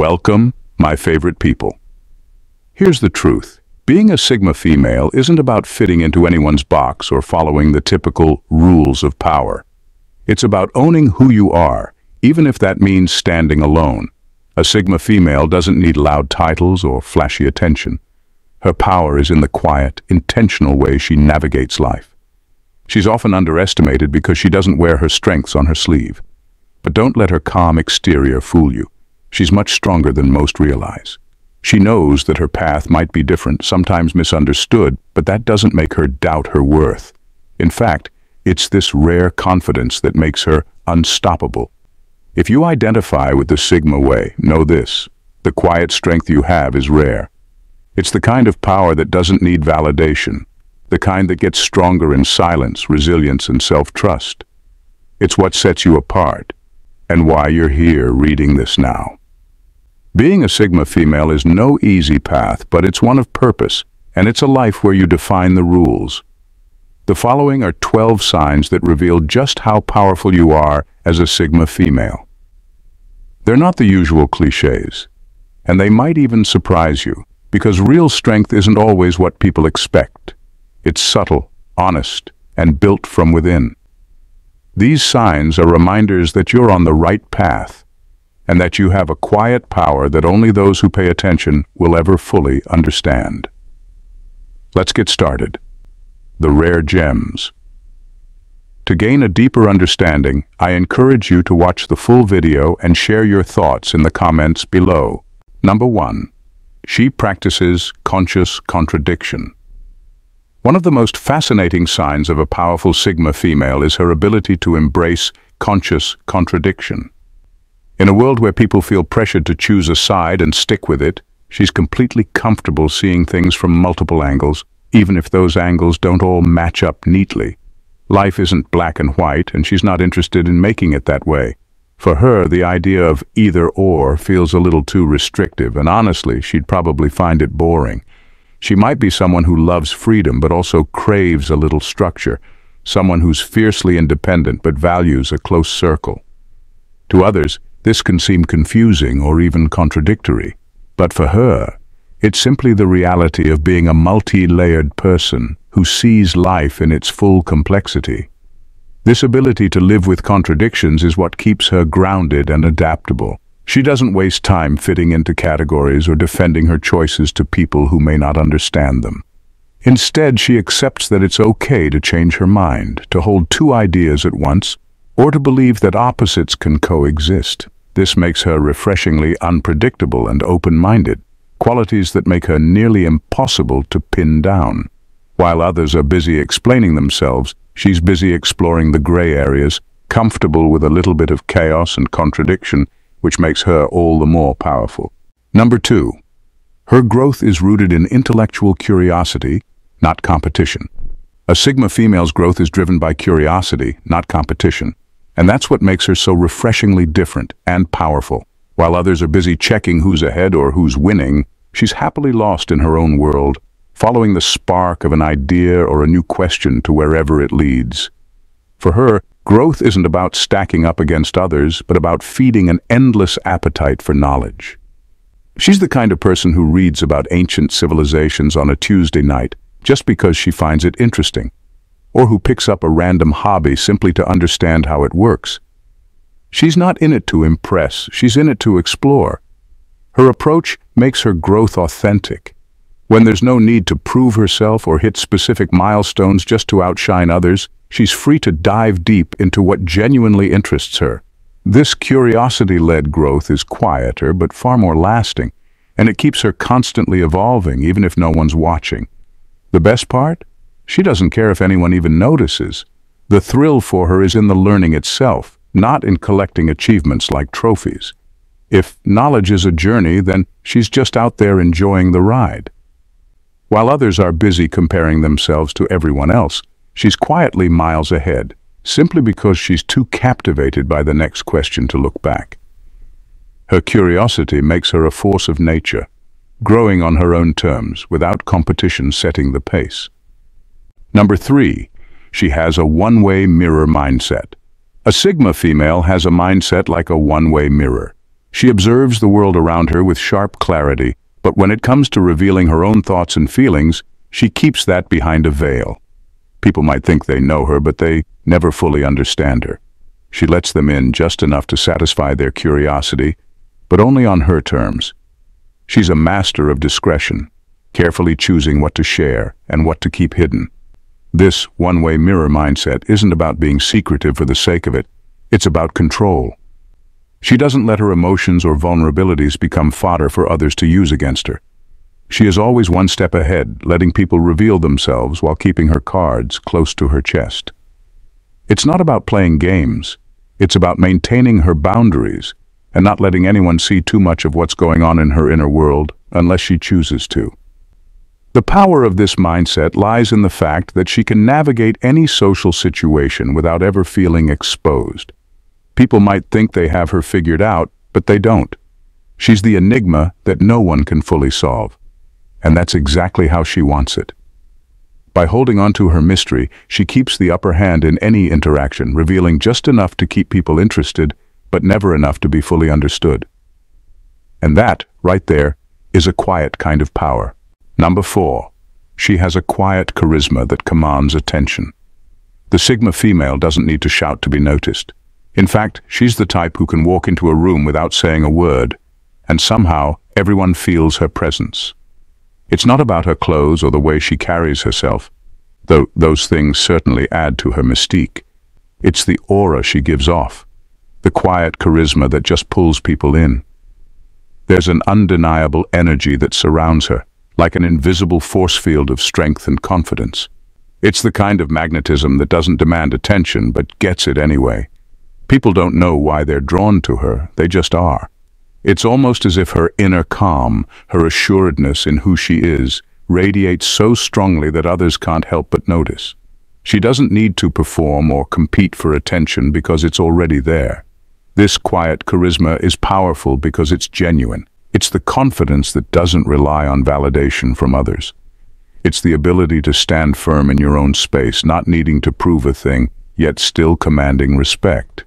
Welcome, my favorite people. Here's the truth. Being a Sigma female isn't about fitting into anyone's box or following the typical rules of power. It's about owning who you are, even if that means standing alone. A Sigma female doesn't need loud titles or flashy attention. Her power is in the quiet, intentional way she navigates life. She's often underestimated because she doesn't wear her strengths on her sleeve. But don't let her calm exterior fool you. She's much stronger than most realize. She knows that her path might be different, sometimes misunderstood, but that doesn't make her doubt her worth. In fact, it's this rare confidence that makes her unstoppable. If you identify with the Sigma way, know this. The quiet strength you have is rare. It's the kind of power that doesn't need validation, the kind that gets stronger in silence, resilience, and self-trust. It's what sets you apart, and why you're here reading this now. Being a Sigma female is no easy path, but it's one of purpose, and it's a life where you define the rules. The following are 12 signs that reveal just how powerful you are as a Sigma female. They're not the usual cliches, and they might even surprise you, because real strength isn't always what people expect. It's subtle, honest, and built from within. These signs are reminders that you're on the right path and that you have a quiet power that only those who pay attention will ever fully understand. Let's get started. The Rare Gems To gain a deeper understanding, I encourage you to watch the full video and share your thoughts in the comments below. Number 1. She practices conscious contradiction. One of the most fascinating signs of a powerful Sigma female is her ability to embrace conscious contradiction. In a world where people feel pressured to choose a side and stick with it, she's completely comfortable seeing things from multiple angles, even if those angles don't all match up neatly. Life isn't black and white, and she's not interested in making it that way. For her, the idea of either or feels a little too restrictive, and honestly, she'd probably find it boring. She might be someone who loves freedom but also craves a little structure, someone who's fiercely independent but values a close circle. To others, this can seem confusing or even contradictory, but for her, it's simply the reality of being a multi-layered person who sees life in its full complexity. This ability to live with contradictions is what keeps her grounded and adaptable. She doesn't waste time fitting into categories or defending her choices to people who may not understand them. Instead, she accepts that it's okay to change her mind, to hold two ideas at once, or to believe that opposites can coexist. This makes her refreshingly unpredictable and open-minded, qualities that make her nearly impossible to pin down. While others are busy explaining themselves, she's busy exploring the gray areas, comfortable with a little bit of chaos and contradiction, which makes her all the more powerful. Number two, her growth is rooted in intellectual curiosity, not competition. A Sigma female's growth is driven by curiosity, not competition, and that's what makes her so refreshingly different and powerful. While others are busy checking who's ahead or who's winning, she's happily lost in her own world, following the spark of an idea or a new question to wherever it leads. For her, Growth isn't about stacking up against others, but about feeding an endless appetite for knowledge. She's the kind of person who reads about ancient civilizations on a Tuesday night just because she finds it interesting, or who picks up a random hobby simply to understand how it works. She's not in it to impress, she's in it to explore. Her approach makes her growth authentic. When there's no need to prove herself or hit specific milestones just to outshine others, she's free to dive deep into what genuinely interests her. This curiosity-led growth is quieter but far more lasting, and it keeps her constantly evolving even if no one's watching. The best part? She doesn't care if anyone even notices. The thrill for her is in the learning itself, not in collecting achievements like trophies. If knowledge is a journey, then she's just out there enjoying the ride. While others are busy comparing themselves to everyone else, She's quietly miles ahead, simply because she's too captivated by the next question to look back. Her curiosity makes her a force of nature, growing on her own terms without competition setting the pace. Number three, she has a one-way mirror mindset. A Sigma female has a mindset like a one-way mirror. She observes the world around her with sharp clarity, but when it comes to revealing her own thoughts and feelings, she keeps that behind a veil. People might think they know her, but they never fully understand her. She lets them in just enough to satisfy their curiosity, but only on her terms. She's a master of discretion, carefully choosing what to share and what to keep hidden. This one-way mirror mindset isn't about being secretive for the sake of it. It's about control. She doesn't let her emotions or vulnerabilities become fodder for others to use against her. She is always one step ahead, letting people reveal themselves while keeping her cards close to her chest. It's not about playing games. It's about maintaining her boundaries and not letting anyone see too much of what's going on in her inner world unless she chooses to. The power of this mindset lies in the fact that she can navigate any social situation without ever feeling exposed. People might think they have her figured out, but they don't. She's the enigma that no one can fully solve. And that's exactly how she wants it. By holding on to her mystery, she keeps the upper hand in any interaction, revealing just enough to keep people interested, but never enough to be fully understood. And that, right there, is a quiet kind of power. Number four, she has a quiet charisma that commands attention. The Sigma female doesn't need to shout to be noticed. In fact, she's the type who can walk into a room without saying a word, and somehow everyone feels her presence. It's not about her clothes or the way she carries herself, though those things certainly add to her mystique. It's the aura she gives off, the quiet charisma that just pulls people in. There's an undeniable energy that surrounds her, like an invisible force field of strength and confidence. It's the kind of magnetism that doesn't demand attention but gets it anyway. People don't know why they're drawn to her, they just are. It's almost as if her inner calm, her assuredness in who she is, radiates so strongly that others can't help but notice. She doesn't need to perform or compete for attention because it's already there. This quiet charisma is powerful because it's genuine. It's the confidence that doesn't rely on validation from others. It's the ability to stand firm in your own space, not needing to prove a thing, yet still commanding respect.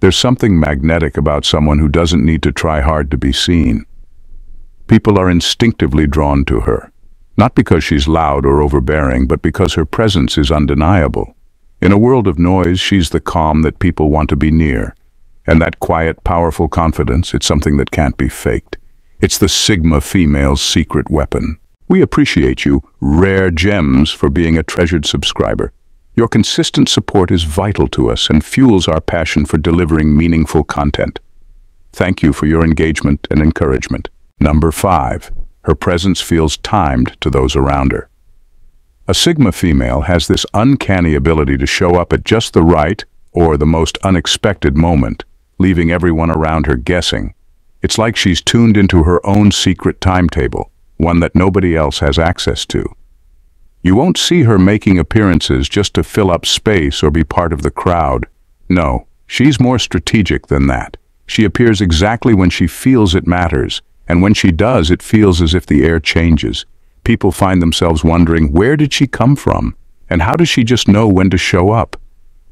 There's something magnetic about someone who doesn't need to try hard to be seen. People are instinctively drawn to her, not because she's loud or overbearing, but because her presence is undeniable. In a world of noise, she's the calm that people want to be near. And that quiet, powerful confidence, it's something that can't be faked. It's the Sigma female's secret weapon. We appreciate you, Rare Gems, for being a treasured subscriber. Your consistent support is vital to us and fuels our passion for delivering meaningful content. Thank you for your engagement and encouragement. Number 5. Her presence feels timed to those around her. A Sigma female has this uncanny ability to show up at just the right or the most unexpected moment leaving everyone around her guessing. It's like she's tuned into her own secret timetable, one that nobody else has access to. You won't see her making appearances just to fill up space or be part of the crowd. No, she's more strategic than that. She appears exactly when she feels it matters, and when she does, it feels as if the air changes. People find themselves wondering, where did she come from? And how does she just know when to show up?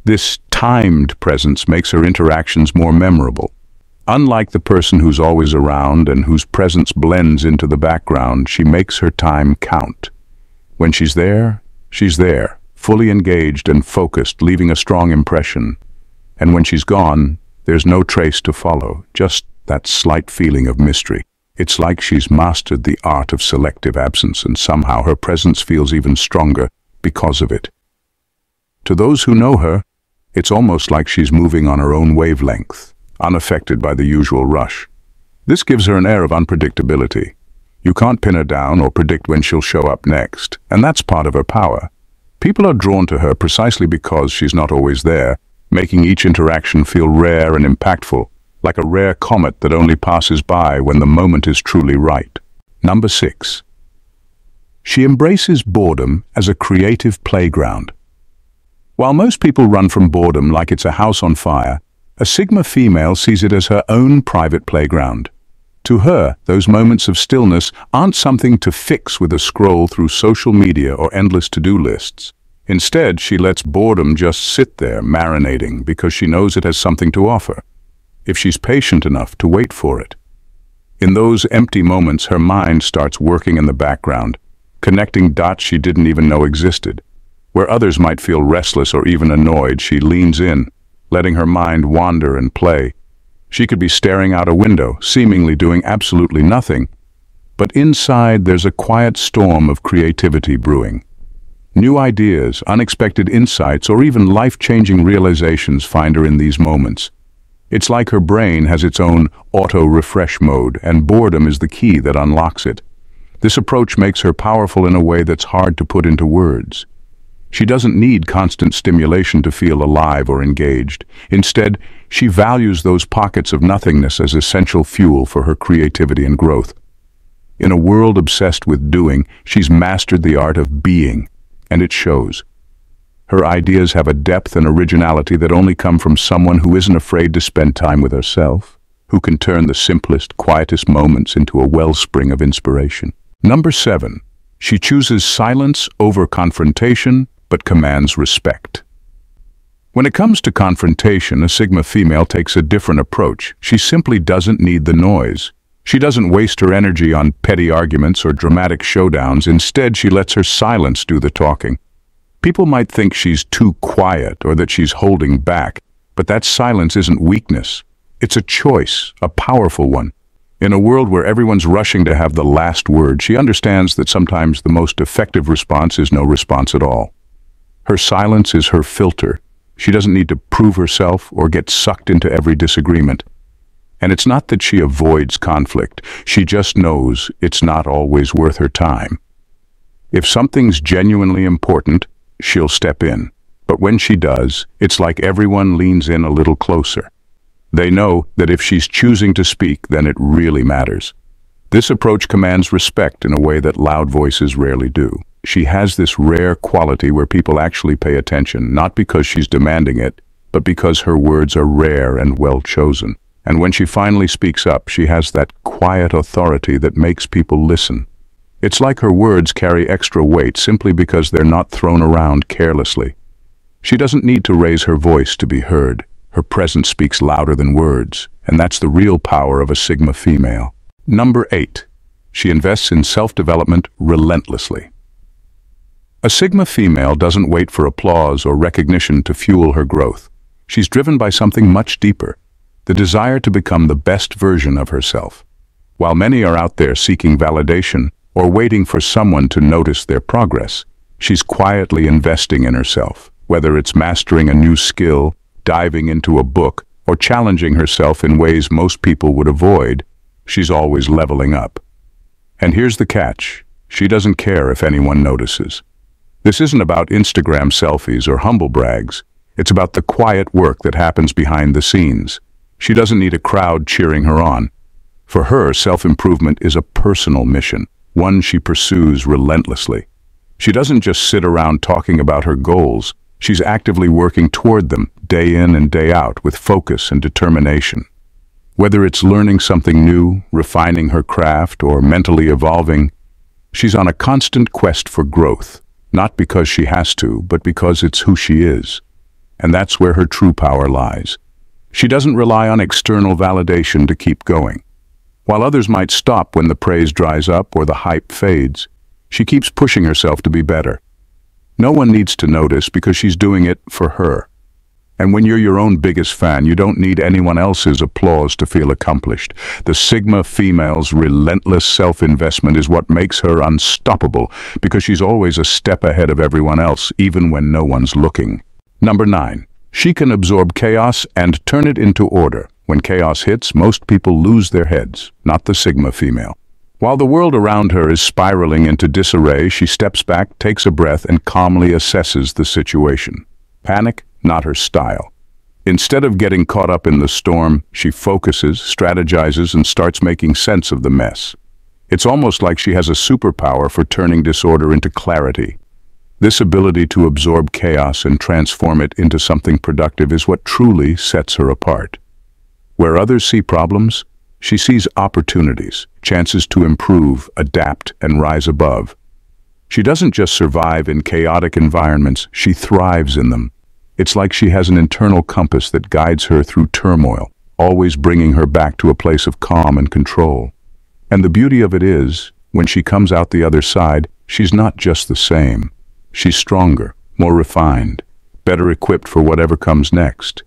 This timed presence makes her interactions more memorable. Unlike the person who's always around and whose presence blends into the background, she makes her time count. When she's there, she's there, fully engaged and focused, leaving a strong impression. And when she's gone, there's no trace to follow, just that slight feeling of mystery. It's like she's mastered the art of selective absence and somehow her presence feels even stronger because of it. To those who know her, it's almost like she's moving on her own wavelength, unaffected by the usual rush. This gives her an air of unpredictability. You can't pin her down or predict when she'll show up next, and that's part of her power. People are drawn to her precisely because she's not always there, making each interaction feel rare and impactful, like a rare comet that only passes by when the moment is truly right. Number 6. She embraces boredom as a creative playground. While most people run from boredom like it's a house on fire, a Sigma female sees it as her own private playground. To her, those moments of stillness aren't something to fix with a scroll through social media or endless to-do lists. Instead, she lets boredom just sit there, marinating, because she knows it has something to offer. if she's patient enough to wait for it. In those empty moments, her mind starts working in the background, connecting dots she didn't even know existed. Where others might feel restless or even annoyed, she leans in, letting her mind wander and play. She could be staring out a window, seemingly doing absolutely nothing, but inside there's a quiet storm of creativity brewing. New ideas, unexpected insights, or even life-changing realizations find her in these moments. It's like her brain has its own auto-refresh mode, and boredom is the key that unlocks it. This approach makes her powerful in a way that's hard to put into words. She doesn't need constant stimulation to feel alive or engaged. Instead, she values those pockets of nothingness as essential fuel for her creativity and growth. In a world obsessed with doing, she's mastered the art of being, and it shows. Her ideas have a depth and originality that only come from someone who isn't afraid to spend time with herself, who can turn the simplest, quietest moments into a wellspring of inspiration. Number seven, she chooses silence over confrontation, but commands respect. When it comes to confrontation, a Sigma female takes a different approach. She simply doesn't need the noise. She doesn't waste her energy on petty arguments or dramatic showdowns. Instead, she lets her silence do the talking. People might think she's too quiet or that she's holding back, but that silence isn't weakness. It's a choice, a powerful one. In a world where everyone's rushing to have the last word, she understands that sometimes the most effective response is no response at all. Her silence is her filter. She doesn't need to prove herself or get sucked into every disagreement. And it's not that she avoids conflict, she just knows it's not always worth her time. If something's genuinely important, she'll step in. But when she does, it's like everyone leans in a little closer. They know that if she's choosing to speak, then it really matters. This approach commands respect in a way that loud voices rarely do. She has this rare quality where people actually pay attention, not because she's demanding it, but because her words are rare and well chosen. And when she finally speaks up, she has that quiet authority that makes people listen. It's like her words carry extra weight simply because they're not thrown around carelessly. She doesn't need to raise her voice to be heard. Her presence speaks louder than words, and that's the real power of a Sigma female. Number 8. She invests in self-development relentlessly. A Sigma female doesn't wait for applause or recognition to fuel her growth. She's driven by something much deeper, the desire to become the best version of herself. While many are out there seeking validation or waiting for someone to notice their progress, she's quietly investing in herself, whether it's mastering a new skill, diving into a book, or challenging herself in ways most people would avoid, she's always leveling up. And here's the catch. She doesn't care if anyone notices. This isn't about Instagram selfies or humble brags. It's about the quiet work that happens behind the scenes, she doesn't need a crowd cheering her on. For her, self-improvement is a personal mission, one she pursues relentlessly. She doesn't just sit around talking about her goals, she's actively working toward them, day in and day out, with focus and determination. Whether it's learning something new, refining her craft, or mentally evolving, she's on a constant quest for growth, not because she has to, but because it's who she is. And that's where her true power lies. She doesn't rely on external validation to keep going. While others might stop when the praise dries up or the hype fades, she keeps pushing herself to be better. No one needs to notice because she's doing it for her. And when you're your own biggest fan, you don't need anyone else's applause to feel accomplished. The Sigma female's relentless self-investment is what makes her unstoppable because she's always a step ahead of everyone else, even when no one's looking. Number 9. She can absorb chaos and turn it into order. When chaos hits, most people lose their heads, not the Sigma female. While the world around her is spiraling into disarray, she steps back, takes a breath, and calmly assesses the situation. Panic, not her style. Instead of getting caught up in the storm, she focuses, strategizes, and starts making sense of the mess. It's almost like she has a superpower for turning disorder into clarity. This ability to absorb chaos and transform it into something productive is what truly sets her apart. Where others see problems, she sees opportunities, chances to improve, adapt, and rise above. She doesn't just survive in chaotic environments, she thrives in them. It's like she has an internal compass that guides her through turmoil, always bringing her back to a place of calm and control. And the beauty of it is, when she comes out the other side, she's not just the same. She's stronger, more refined, better equipped for whatever comes next.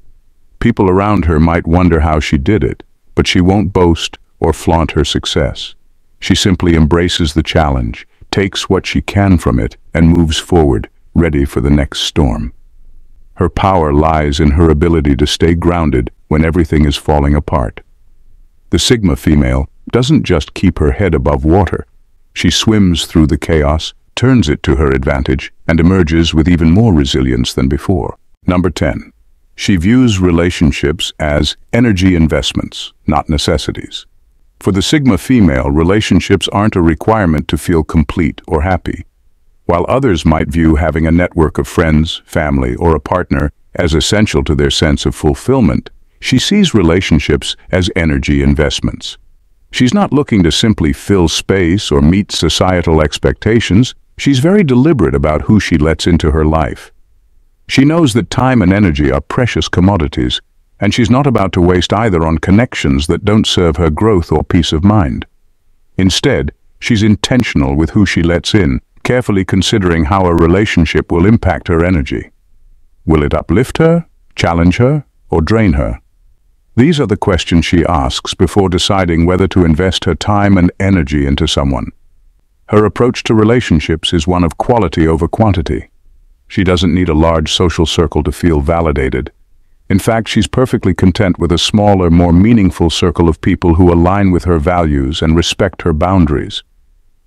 People around her might wonder how she did it, but she won't boast or flaunt her success. She simply embraces the challenge, takes what she can from it, and moves forward, ready for the next storm. Her power lies in her ability to stay grounded when everything is falling apart. The Sigma female doesn't just keep her head above water. She swims through the chaos, turns it to her advantage, and emerges with even more resilience than before. Number 10. She views relationships as energy investments, not necessities. For the Sigma female, relationships aren't a requirement to feel complete or happy. While others might view having a network of friends, family, or a partner as essential to their sense of fulfillment, she sees relationships as energy investments. She's not looking to simply fill space or meet societal expectations. She's very deliberate about who she lets into her life. She knows that time and energy are precious commodities, and she's not about to waste either on connections that don't serve her growth or peace of mind. Instead, she's intentional with who she lets in, carefully considering how a relationship will impact her energy. Will it uplift her, challenge her, or drain her? These are the questions she asks before deciding whether to invest her time and energy into someone. Her approach to relationships is one of quality over quantity. She doesn't need a large social circle to feel validated. In fact, she's perfectly content with a smaller, more meaningful circle of people who align with her values and respect her boundaries.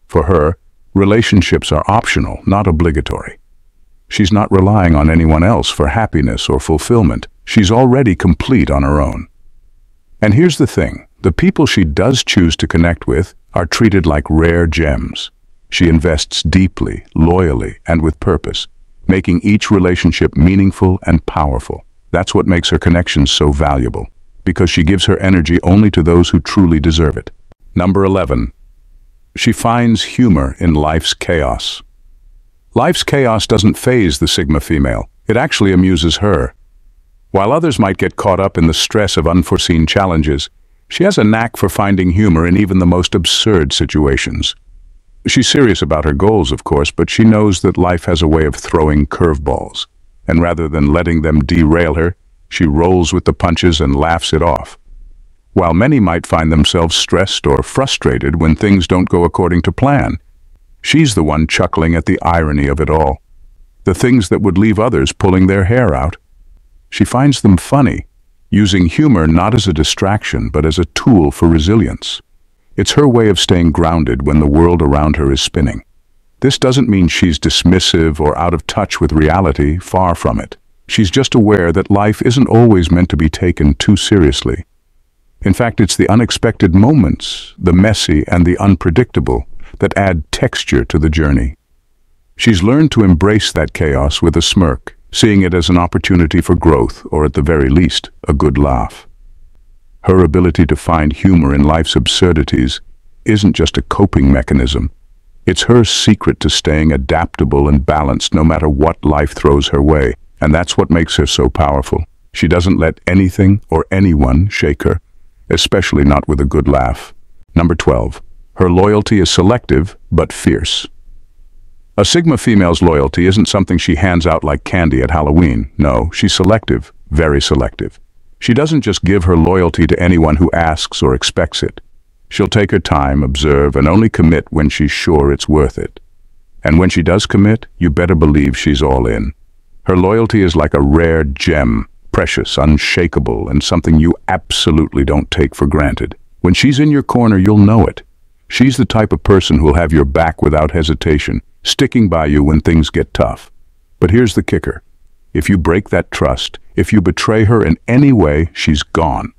For her, relationships are optional, not obligatory. She's not relying on anyone else for happiness or fulfillment. She's already complete on her own. And here's the thing, the people she does choose to connect with are treated like rare gems. She invests deeply, loyally, and with purpose, making each relationship meaningful and powerful. That's what makes her connections so valuable, because she gives her energy only to those who truly deserve it. Number 11. She finds humor in life's chaos. Life's chaos doesn't phase the Sigma female. It actually amuses her. While others might get caught up in the stress of unforeseen challenges, she has a knack for finding humor in even the most absurd situations. She's serious about her goals, of course, but she knows that life has a way of throwing curveballs. And rather than letting them derail her, she rolls with the punches and laughs it off. While many might find themselves stressed or frustrated when things don't go according to plan, she's the one chuckling at the irony of it all. The things that would leave others pulling their hair out. She finds them funny, using humor not as a distraction but as a tool for resilience. It's her way of staying grounded when the world around her is spinning. This doesn't mean she's dismissive or out of touch with reality, far from it. She's just aware that life isn't always meant to be taken too seriously. In fact, it's the unexpected moments, the messy and the unpredictable, that add texture to the journey. She's learned to embrace that chaos with a smirk, seeing it as an opportunity for growth or at the very least, a good laugh. Her ability to find humor in life's absurdities isn't just a coping mechanism. It's her secret to staying adaptable and balanced no matter what life throws her way, and that's what makes her so powerful. She doesn't let anything or anyone shake her, especially not with a good laugh. Number 12. Her loyalty is selective, but fierce. A Sigma female's loyalty isn't something she hands out like candy at Halloween. No, she's selective, very selective. She doesn't just give her loyalty to anyone who asks or expects it. She'll take her time, observe, and only commit when she's sure it's worth it. And when she does commit, you better believe she's all in. Her loyalty is like a rare gem, precious, unshakable, and something you absolutely don't take for granted. When she's in your corner, you'll know it. She's the type of person who'll have your back without hesitation, sticking by you when things get tough. But here's the kicker. If you break that trust, if you betray her in any way, she's gone.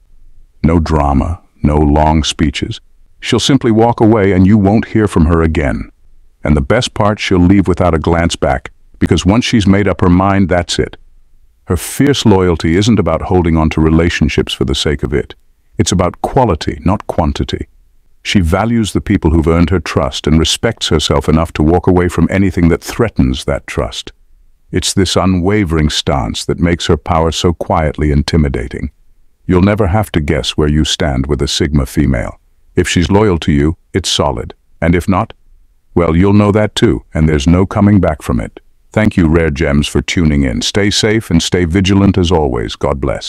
No drama, no long speeches. She'll simply walk away and you won't hear from her again. And the best part, she'll leave without a glance back, because once she's made up her mind, that's it. Her fierce loyalty isn't about holding on to relationships for the sake of it. It's about quality, not quantity. She values the people who've earned her trust and respects herself enough to walk away from anything that threatens that trust. It's this unwavering stance that makes her power so quietly intimidating. You'll never have to guess where you stand with a Sigma female. If she's loyal to you, it's solid. And if not, well, you'll know that too, and there's no coming back from it. Thank you, Rare Gems, for tuning in. Stay safe and stay vigilant as always. God bless.